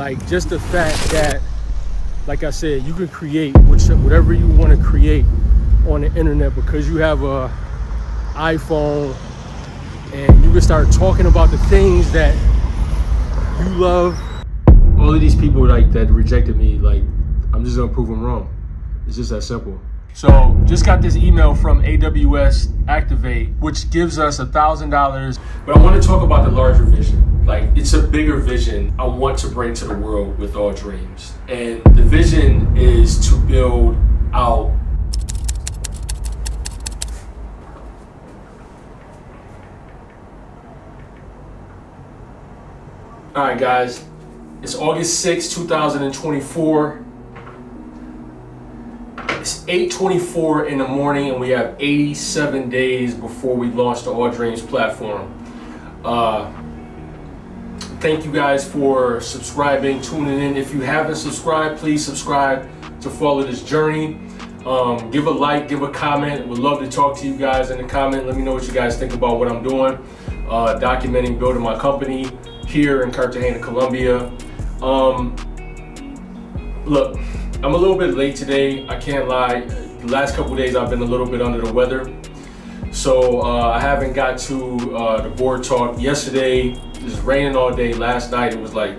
Like just the fact that, like I said, you can create whatever you want to create on the internet because you have a iPhone and you can start talking about the things that you love. All of these people like that rejected me, like I'm just gonna prove them wrong. It's just that simple. So just got this email from AWS Activate, which gives us a thousand dollars. But I want to talk about the larger vision. Like it's a bigger vision I want to bring to the world with all dreams. And the vision is to build out All right, guys, it's August 6, 2024. It's 8.24 in the morning and we have 87 days before we launch the All Dreams platform. Uh, thank you guys for subscribing, tuning in. If you haven't subscribed, please subscribe to follow this journey. Um, give a like, give a comment. Would love to talk to you guys in the comment. Let me know what you guys think about what I'm doing. Uh, documenting building my company here in Cartagena, Colombia. Um, look, I'm a little bit late today. I can't lie. The last couple days I've been a little bit under the weather. So uh, I haven't got to uh, the board talk. Yesterday, it was raining all day. Last night it was like,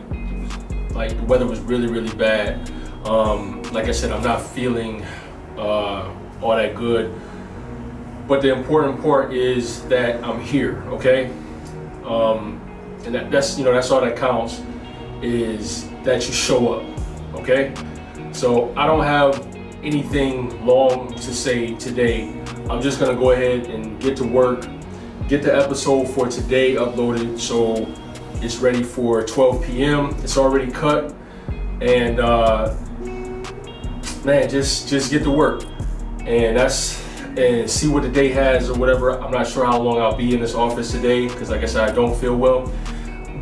like the weather was really, really bad. Um, like I said, I'm not feeling uh, all that good. But the important part is that I'm here, okay? Um, and that, that's you know that's all that counts is that you show up okay so i don't have anything long to say today i'm just gonna go ahead and get to work get the episode for today uploaded so it's ready for 12 p.m it's already cut and uh man just just get to work. And that's and see what the day has or whatever. I'm not sure how long i'll be in this office today because like i said i don't feel well.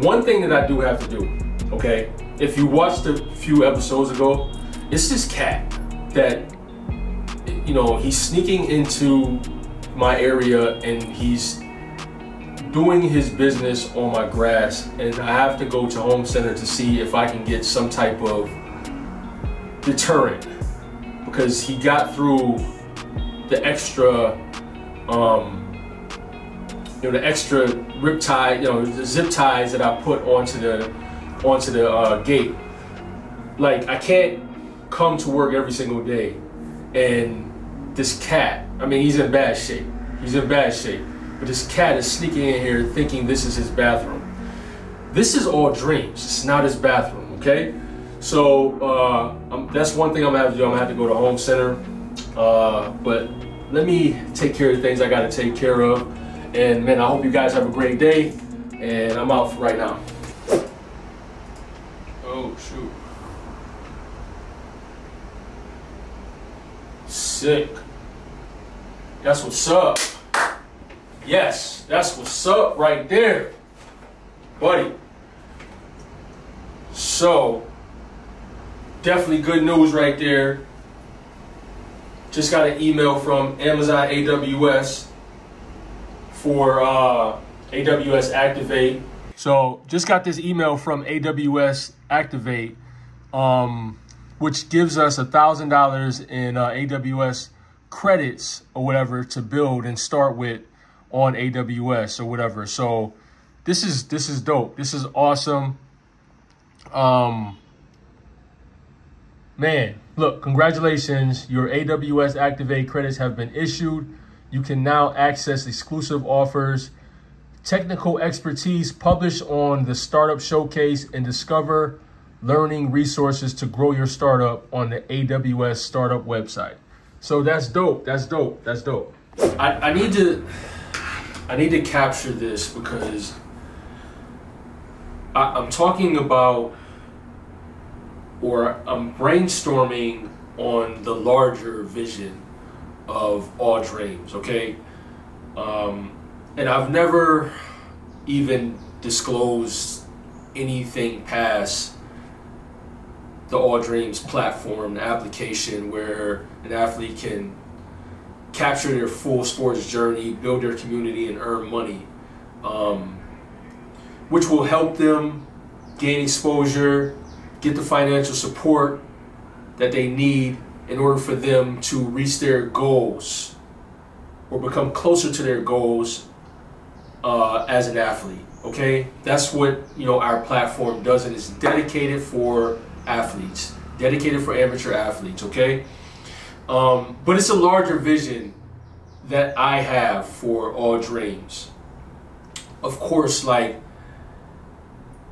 One thing that I do have to do, okay, if you watched a few episodes ago, it's this cat that, you know, he's sneaking into my area and he's doing his business on my grass and I have to go to home center to see if I can get some type of deterrent because he got through the extra um, you know, the extra rip tie, you know, the zip ties that I put onto the onto the uh, gate. Like I can't come to work every single day, and this cat. I mean, he's in bad shape. He's in bad shape. But this cat is sneaking in here thinking this is his bathroom. This is all dreams. It's not his bathroom. Okay. So uh, that's one thing I'm gonna have to do. I'm gonna have to go to home center. Uh, but let me take care of things I gotta take care of. And man, I hope you guys have a great day. And I'm out right now. Oh, shoot. Sick. That's what's up. Yes, that's what's up right there. Buddy. So, definitely good news right there. Just got an email from Amazon AWS for uh, AWS Activate. So just got this email from AWS Activate, um, which gives us a thousand dollars in uh, AWS credits or whatever to build and start with on AWS or whatever. So this is this is dope. This is awesome. Um, man, look, congratulations. Your AWS Activate credits have been issued. You can now access exclusive offers, technical expertise, published on the Startup Showcase, and discover learning resources to grow your startup on the AWS Startup website. So that's dope. That's dope. That's dope. I, I need to I need to capture this because I, I'm talking about or I'm brainstorming on the larger vision of all dreams, okay? Um, and I've never even disclosed anything past the All Dreams platform, the application where an athlete can capture their full sports journey, build their community, and earn money, um, which will help them gain exposure, get the financial support that they need in order for them to reach their goals or become closer to their goals uh, as an athlete. Okay, that's what you know our platform does, and it's dedicated for athletes, dedicated for amateur athletes. Okay, um, but it's a larger vision that I have for All Dreams. Of course, like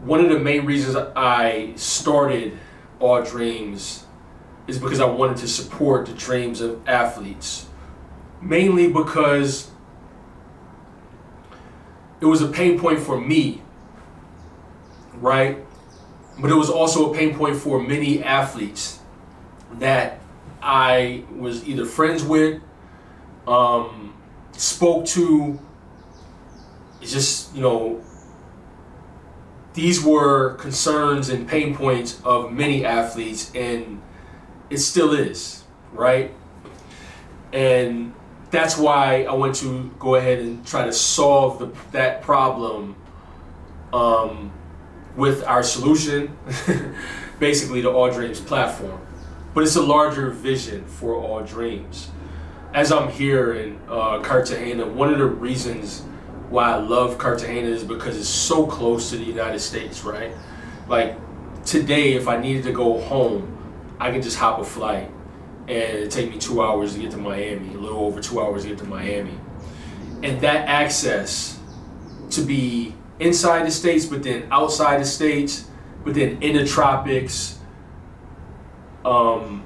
one of the main reasons I started All Dreams is because I wanted to support the dreams of athletes. Mainly because it was a pain point for me, right? But it was also a pain point for many athletes that I was either friends with, um, spoke to, It's just, you know, these were concerns and pain points of many athletes, and it still is, right? And that's why I want to go ahead and try to solve the, that problem um, with our solution, basically the All Dreams platform. But it's a larger vision for All Dreams. As I'm here in uh, Cartagena, one of the reasons why I love Cartagena is because it's so close to the United States, right? Like today, if I needed to go home, I can just hop a flight and it take me two hours to get to Miami, a little over two hours to get to Miami. And that access to be inside the states, but then outside the states, but then in the tropics, um,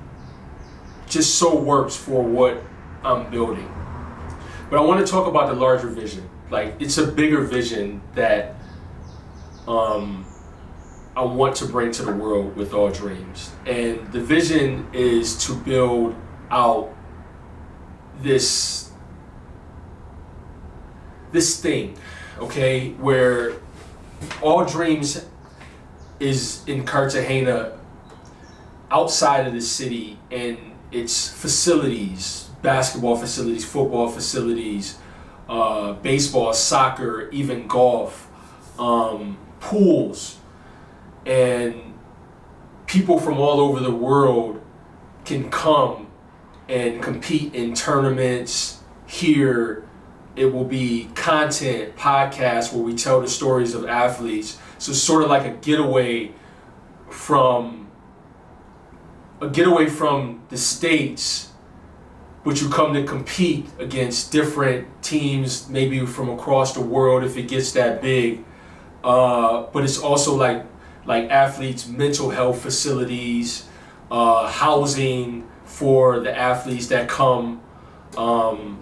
just so works for what I'm building. But I want to talk about the larger vision. Like it's a bigger vision that um, I want to bring to the world with all dreams. And the vision is to build out this this thing, okay, where all dreams is in Cartagena outside of the city and its facilities, basketball facilities, football facilities, uh, baseball, soccer, even golf, um, pools, and people from all over the world can come and compete in tournaments. Here it will be content podcasts where we tell the stories of athletes. So sort of like a getaway from a getaway from the states but you come to compete against different teams maybe from across the world if it gets that big uh, but it's also like like athletes' mental health facilities, uh, housing for the athletes that come um,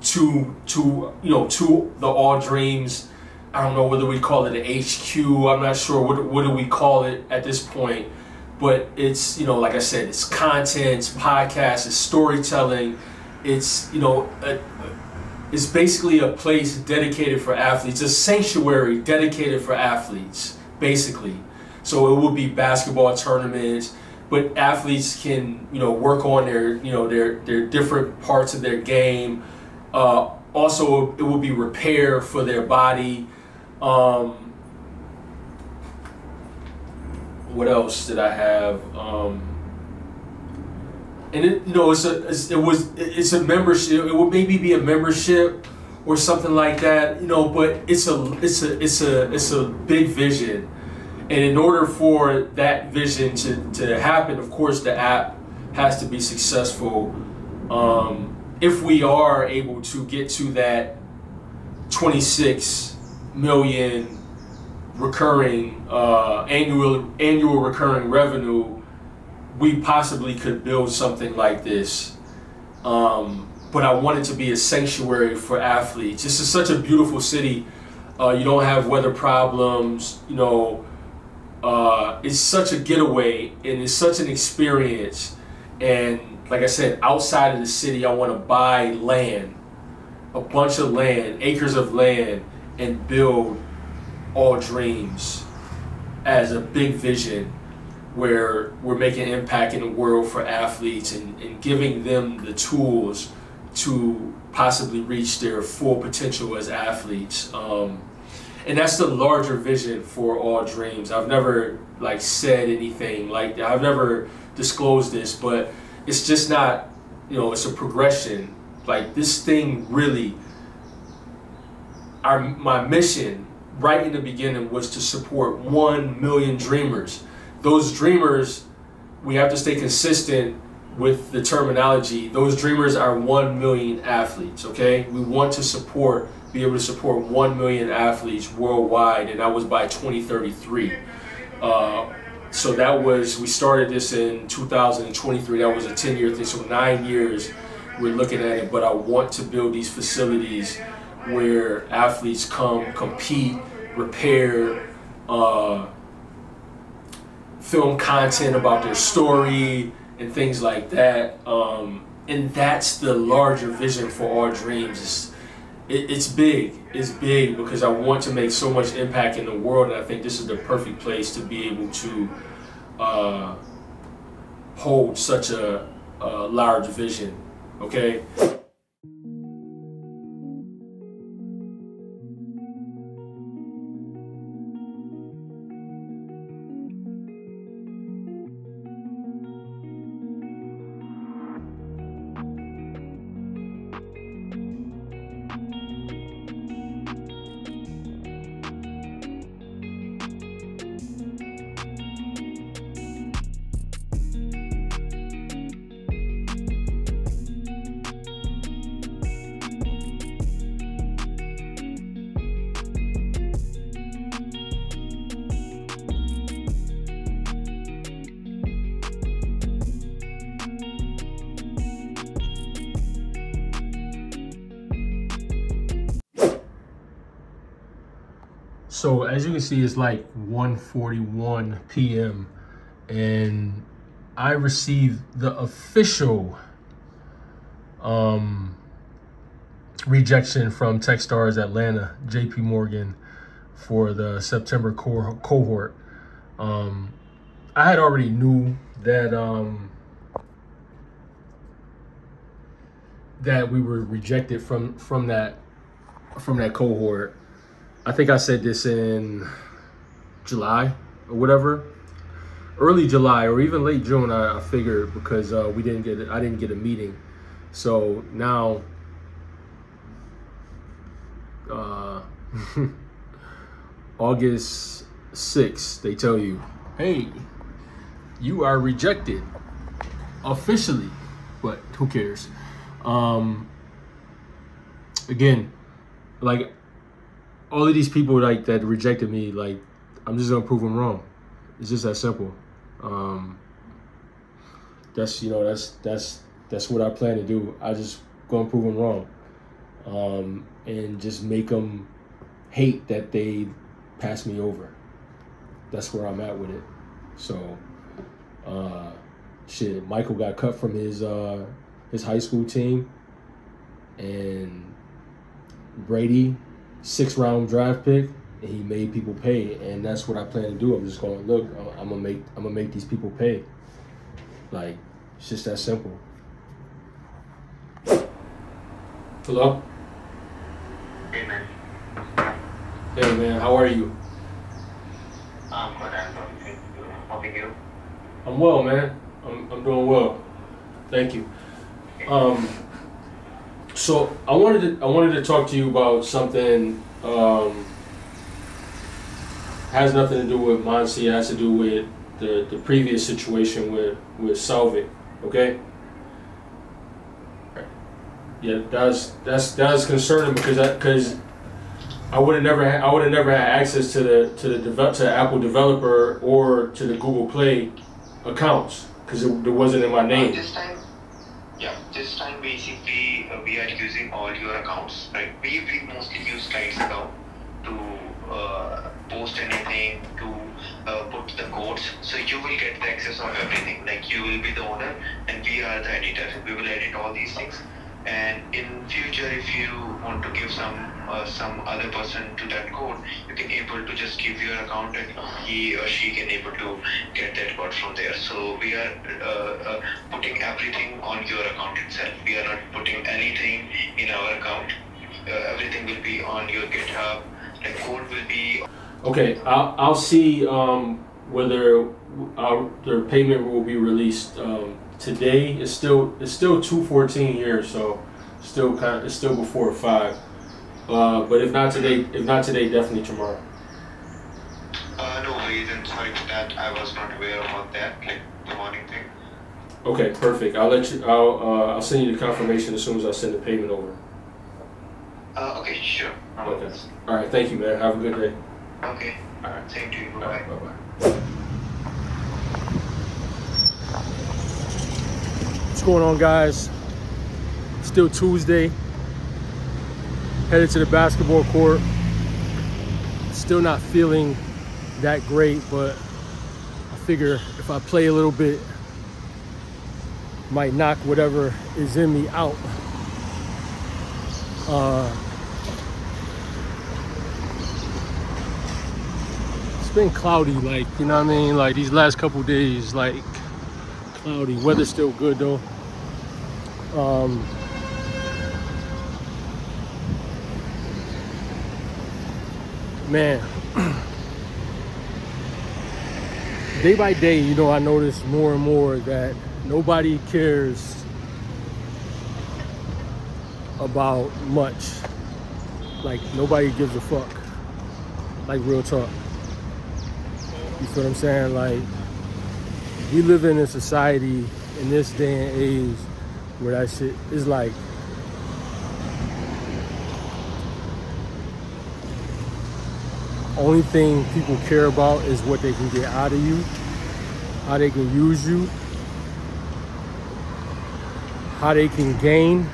to to you know to the All Dreams. I don't know whether we call it an HQ. I'm not sure what what do we call it at this point. But it's you know like I said, it's content, it's podcast, it's storytelling, it's you know. A, it's basically a place dedicated for athletes, a sanctuary dedicated for athletes basically. So it would be basketball tournaments, but athletes can you know work on their you know their their different parts of their game. Uh, also, it would be repair for their body. Um, what else did I have? Um, and it, you know, it's a, it's, it was, it's a membership. It would maybe be a membership or something like that, you know. But it's a it's a it's a it's a big vision, and in order for that vision to to happen, of course, the app has to be successful. Um, if we are able to get to that 26 million recurring uh, annual annual recurring revenue, we possibly could build something like this. Um, but I want it to be a sanctuary for athletes. This is such a beautiful city. Uh, you don't have weather problems. You know, uh, it's such a getaway and it's such an experience. And like I said, outside of the city, I want to buy land, a bunch of land, acres of land, and build all dreams as a big vision where we're making impact in the world for athletes and, and giving them the tools to possibly reach their full potential as athletes. Um, and that's the larger vision for all dreams. I've never like said anything like that. I've never disclosed this, but it's just not, you know, it's a progression. Like this thing really, our my mission right in the beginning was to support one million dreamers. Those dreamers, we have to stay consistent with the terminology. Those dreamers are one million athletes. Okay, we want to support be able to support 1 million athletes worldwide, and that was by 2033. Uh, so that was, we started this in 2023. That was a 10 year thing. So nine years we're looking at it, but I want to build these facilities where athletes come, compete, repair, uh, film content about their story and things like that. Um, and that's the larger vision for our dreams. It's, it, it's big. It's big because I want to make so much impact in the world, and I think this is the perfect place to be able to uh, hold such a, a large vision. Okay. As you can see, it's like 1.41 p.m. and I received the official um, rejection from Techstars Atlanta, JP Morgan, for the September co cohort. Um, I had already knew that um, that we were rejected from from that from that cohort I think I said this in July or whatever, early July or even late June. I, I figured because uh, we didn't get it I didn't get a meeting, so now uh, August 6th, they tell you, hey, you are rejected officially, but who cares? Um, again, like all of these people like that rejected me, like I'm just gonna prove them wrong. It's just that simple. Um, that's you know that's that's that's what I plan to do. I just gonna prove them wrong, um, and just make them hate that they passed me over. That's where I'm at with it. So, uh, shit, Michael got cut from his uh, his high school team, and Brady six round draft pick and he made people pay and that's what I plan to do. I'm just going look, I'm, I'm, gonna make I'm gonna make these people pay. Like it's just that simple. Hello? Hey man. Hey man, how are you? I'm good, I'm good. How are you? I'm well man. I'm I'm doing well. Thank you. Um so I wanted to I wanted to talk to you about something um, has nothing to do with Monsi. It has to do with the, the previous situation with with Selvig. Okay. Yeah, that's that's that's concerning because because I would have never had, I would have never had access to the to the develop, to the Apple developer or to the Google Play accounts because it, it wasn't in my name. This time, basically uh, we are using all your accounts, right? We, we mostly use Slides account to uh, post anything, to uh, put the codes. So you will get the access of everything. Like you will be the owner and we are the editor. We will edit all these things. And in future, if you want to give some uh, some other person to that code, you can able to just give your account and he or she can able to get that code from there. So we are uh, uh, putting everything on your account itself. We are not putting anything in our account. Uh, everything will be on your GitHub Like code will be Okay, I'll, I'll see um, whether our, their payment will be released um, today. It's still it's still two fourteen here, so still kind of, it's still before five. Uh, but if not today, if not today, definitely tomorrow. uh, no and sorry for that. I was not aware about that, like the morning thing. Okay, perfect. I'll let you. I'll uh, I'll send you the confirmation as soon as I send the payment over. Uh, okay, sure. Okay. All right. Thank you, man. Have a good day. Okay. All right. Same to you. All What's going on, guys? Still Tuesday. Headed to the basketball court. Still not feeling that great, but I figure if I play a little bit, might knock whatever is in me out. Uh, it's been cloudy, like you know what I mean. Like these last couple days, like cloudy. Weather's still good though. Um, man, day by day, you know, I notice more and more that nobody cares about much. Like nobody gives a fuck. Like real talk. You feel what I'm saying? Like we live in a society in this day and age where that shit is like only thing people care about is what they can get out of you, how they can use you, how they can gain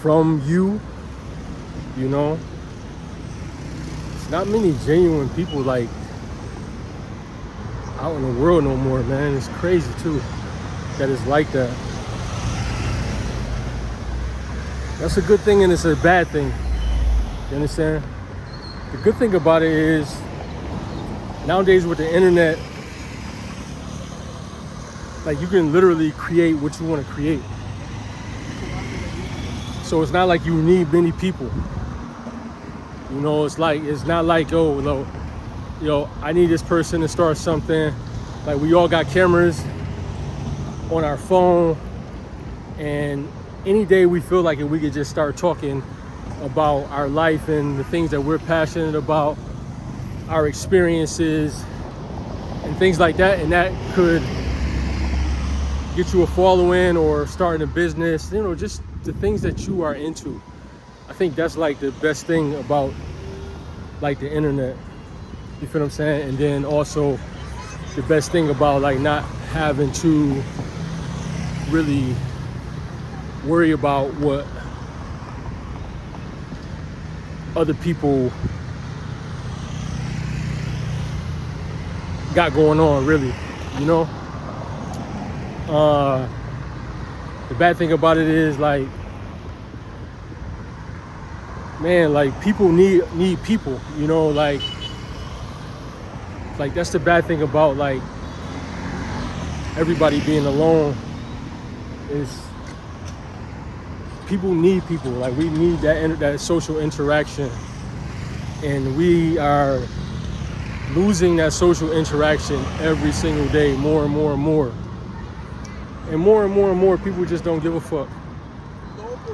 from you, you know. It's not many genuine people like out in the world no more, man. It's crazy too that it's like that. That's a good thing and it's a bad thing. You understand? The good thing about it is nowadays with the internet, like you can literally create what you want to create. So it's not like you need many people. You know, it's like it's not like oh, no, you know, I need this person to start something. Like we all got cameras on our phone, and any day we feel like it, we could just start talking about our life and the things that we're passionate about, our experiences, and things like that. And that could get you a following or starting a business, you know, just the things that you are into. I think that's like the best thing about like the internet. You feel what I'm saying? And then also the best thing about like not having to really worry about what other people got going on really you know uh the bad thing about it is like man like people need need people you know like like that's the bad thing about like everybody being alone is people need people. Like we need that that social interaction. And we are losing that social interaction every single day more and more and more. And more and more and more people just don't give a fuck.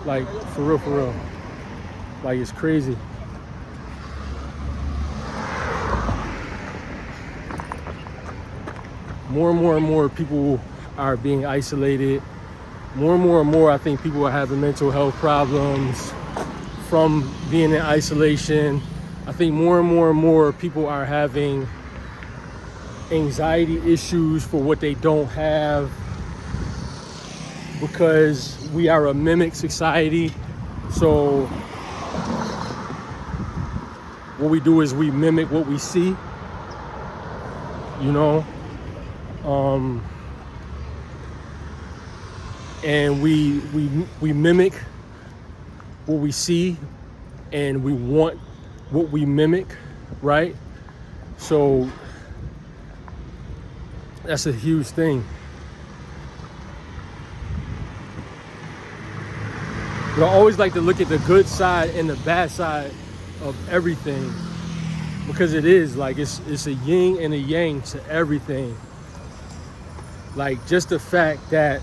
Like for real for real. Like it's crazy more and more and more people are being isolated. More and more and more i think people are having mental health problems from being in isolation. I think more and more and more people are having anxiety issues for what they don't have because we are a mimic society. So what we do is we mimic what we see you know um and we we we mimic what we see and we want what we mimic right so that's a huge thing but i always like to look at the good side and the bad side of everything because it is like it's it's a yin and a yang to everything. Like just the fact that,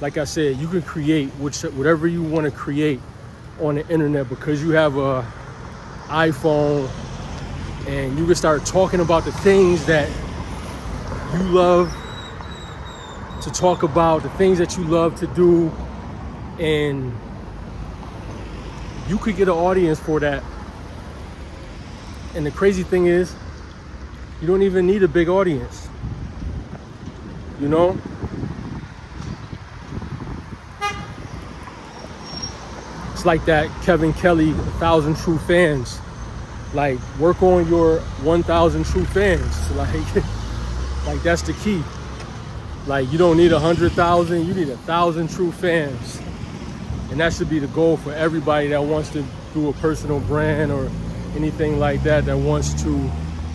like I said, you can create which, whatever you want to create on the internet because you have a iPhone and you can start talking about the things that you love to talk about, the things that you love to do, and you could get an audience for that. And the crazy thing is, you don't even need a big audience. You know? It's like that Kevin Kelly, A Thousand True Fans. Like, work on your 1,000 true fans. Like, like that's the key. Like, you don't need a 100,000, you need a 1,000 true fans. And that should be the goal for everybody that wants to do a personal brand or anything like that, that wants to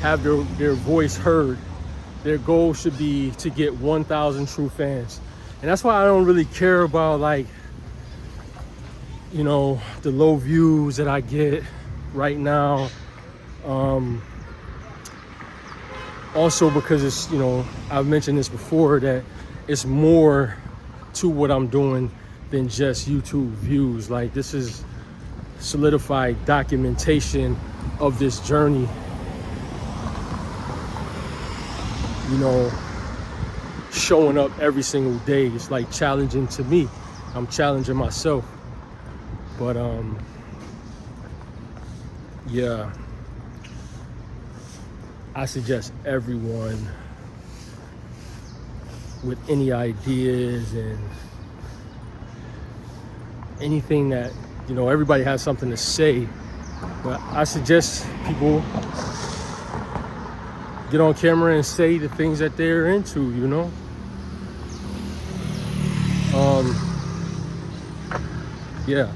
have their, their voice heard. Their goal should be to get 1,000 true fans. And that's why I don't really care about like, you know, the low views that I get right now. Um, also because it's, you know, I've mentioned this before that it's more to what I'm doing than just YouTube views. Like this is solidified documentation of this journey you know, showing up every single day. It's like challenging to me. I'm challenging myself. But um yeah. I suggest everyone with any ideas and anything that, you know, everybody has something to say. But I suggest people get on camera and say the things that they're into, you know? Um, yeah.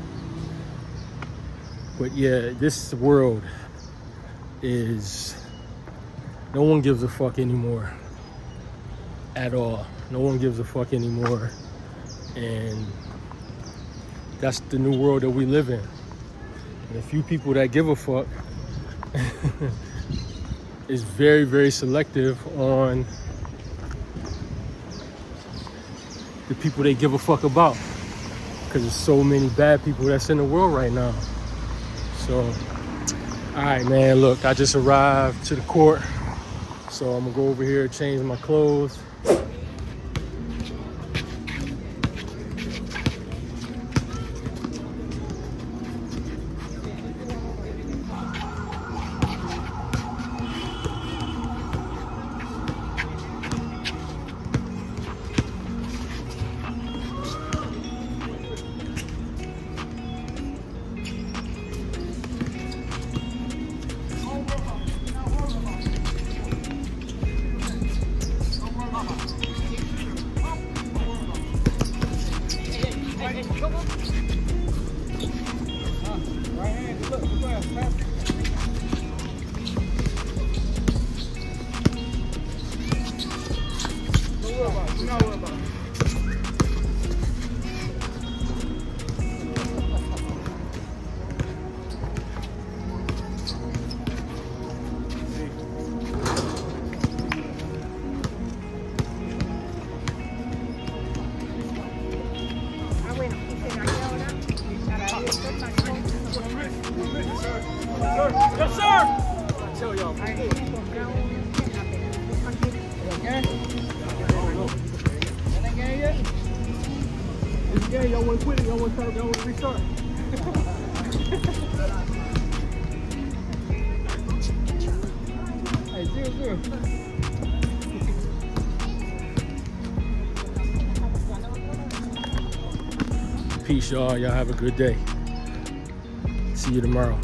But yeah, this world is, no one gives a fuck anymore at all. No one gives a fuck anymore. And that's the new world that we live in. And a few people that give a fuck is very, very selective on the people they give a fuck about. Because there's so many bad people that's in the world right now. So, all right, man, look, I just arrived to the court. So I'm gonna go over here, change my clothes. Peace, y'all. Y'all have a good day. See you tomorrow.